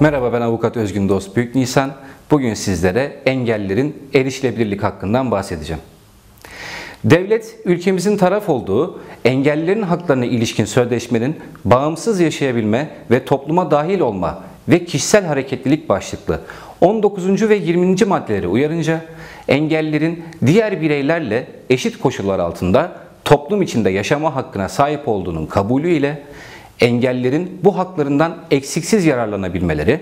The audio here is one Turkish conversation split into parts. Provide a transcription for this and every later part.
Merhaba ben avukat Özgün Dost Büyük Nisan. Bugün sizlere engellerin erişilebilirlik hakkından bahsedeceğim. Devlet ülkemizin taraf olduğu engellilerin haklarına ilişkin sözleşmenin bağımsız yaşayabilme ve topluma dahil olma ve kişisel hareketlilik başlıklı 19. ve 20. maddeleri uyarınca engellilerin diğer bireylerle eşit koşullar altında toplum içinde yaşama hakkına sahip olduğunun kabulü ile engellerin bu haklarından eksiksiz yararlanabilmeleri,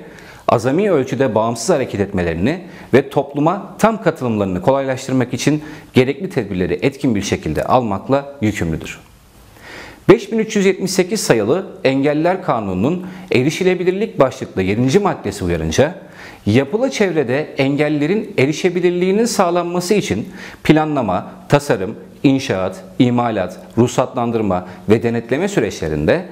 azami ölçüde bağımsız hareket etmelerini ve topluma tam katılımlarını kolaylaştırmak için gerekli tedbirleri etkin bir şekilde almakla yükümlüdür. 5378 sayılı Engeller Kanunu'nun erişilebilirlik başlıklı 7. maddesi uyarınca yapılı çevrede engellerin erişebilirliğinin sağlanması için planlama, tasarım, inşaat, imalat, ruhsatlandırma ve denetleme süreçlerinde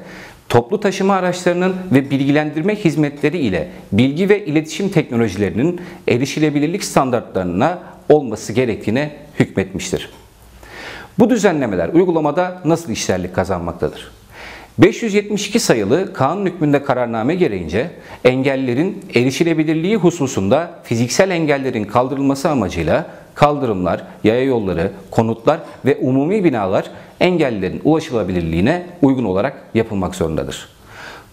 toplu taşıma araçlarının ve bilgilendirme hizmetleri ile bilgi ve iletişim teknolojilerinin erişilebilirlik standartlarına olması gerektiğine hükmetmiştir. Bu düzenlemeler uygulamada nasıl işlerlik kazanmaktadır? 572 sayılı kanun hükmünde kararname gereğince engellerin erişilebilirliği hususunda fiziksel engellerin kaldırılması amacıyla kaldırımlar, yaya yolları, konutlar ve umumi binalar engellilerin ulaşılabilirliğine uygun olarak yapılmak zorundadır.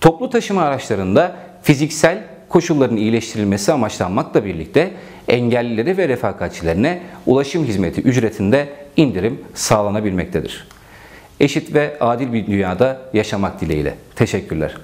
Toplu taşıma araçlarında fiziksel koşulların iyileştirilmesi amaçlanmakla birlikte engellilere ve refakatçilerine ulaşım hizmeti ücretinde indirim sağlanabilmektedir. Eşit ve adil bir dünyada yaşamak dileğiyle. Teşekkürler.